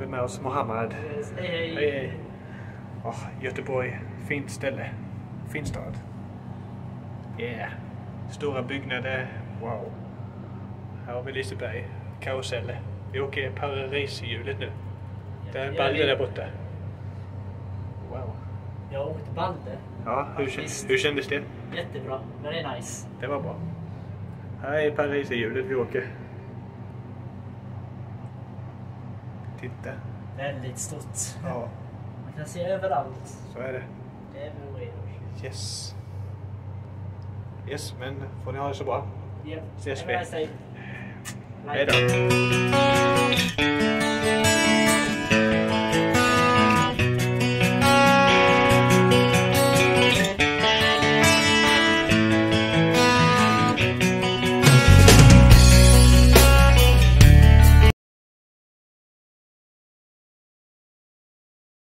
vi med oss Mohammed. Hej hej. Åh, Göteborg, fint ställe. Fin stad. Yeah. Stora byggnader. Wow. Här har vi Liseberg. Karuseller. Vi åker Pariserhjulet nu. Det är Balder där borta. Wow. Jag åkte Balder. Ja, hur, visst. hur kändes det? Jättebra. Very nice. Det var bra. Här är Pariserhjulet vi åker. Titta. Väldigt stort. Ja, Man kan se överallt. så är det. Everywhere. Yes. Yes, men får ni ha det så bra. Yep. Ses vi. Hej då.